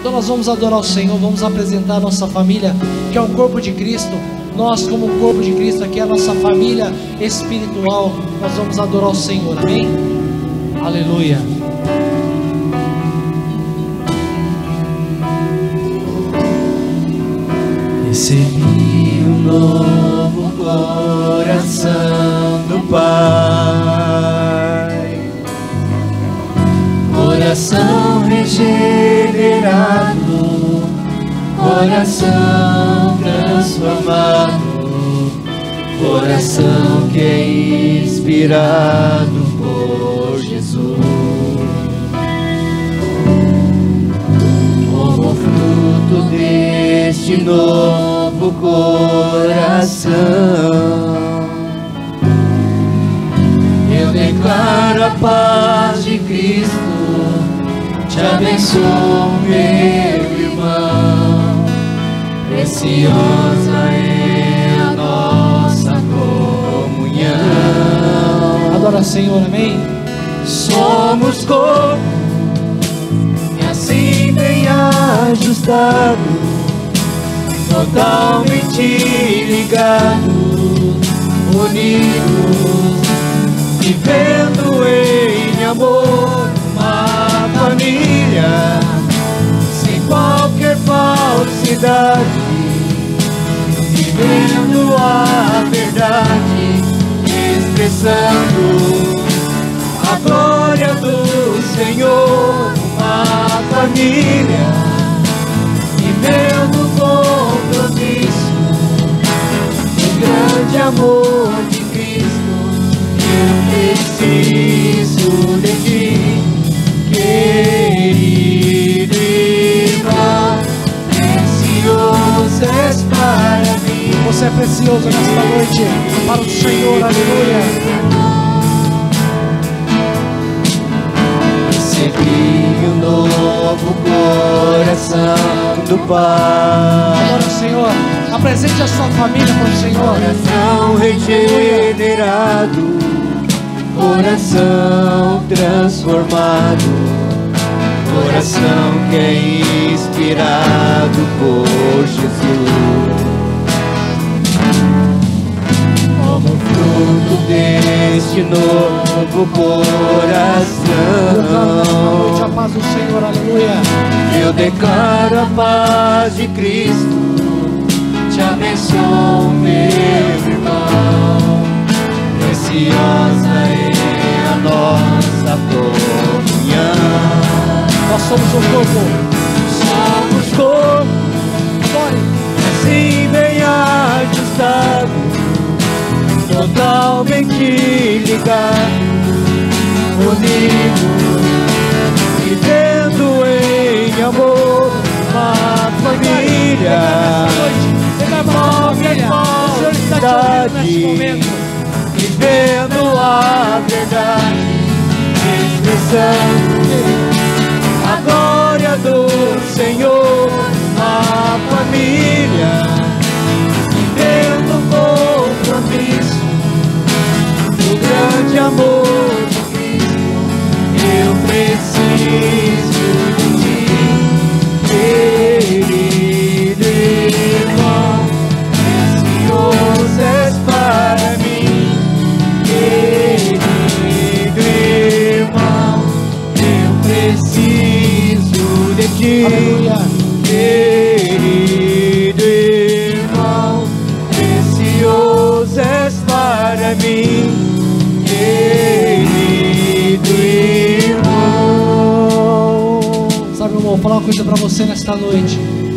Então nós vamos adorar o Senhor, vamos apresentar a nossa família, que é o corpo de Cristo. Nós, como corpo de Cristo, aqui é a nossa família espiritual. Nós vamos adorar o Senhor, amém? Aleluia. Recebi um novo coração do Pai, coração regenerado, coração transformado, coração que é inspirado por Jesus. como fruto deste novo coração. Eu declaro a paz de Cristo, te irmão. Preciosa é a nossa comunhão. Adora Senhor, amém? Somos corpo e assim bem ajustado, totalmente ligados, unidos, vivendo em amor, uma família, sem qualquer falsidade, expressando a glória do Senhor, uma família, vivendo compromisso, o grande amor de Cristo. Eu preciso Você é precioso nesta noite para o Senhor, aleluia. Recebi um novo coração do Pai. Adora o Senhor. Apresente a sua família para o Senhor. Coração regenerado, coração transformado, coração que é inspirado por Jesus. Novo nesta noite a coração. paz do Senhor, aleluia. Eu declaro a paz de Cristo, te abençoo, meu irmão. Preciosa é a nossa comunhão. Nós somos o corpo. Somos corpo, assim bem ajustado, totalmente ligado, vivendo em amor, uma família. O ouvindo neste momento. vivendo a verdade, expressando a glória do Senhor, a família, vivendo compromisso, o grande amor falar uma coisa para você nesta noite.